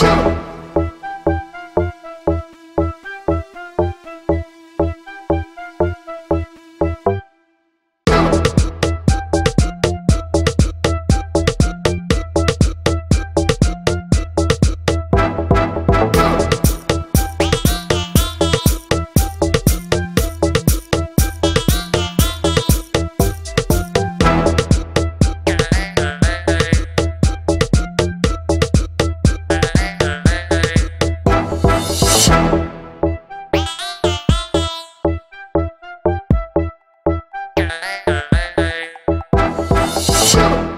Show. show.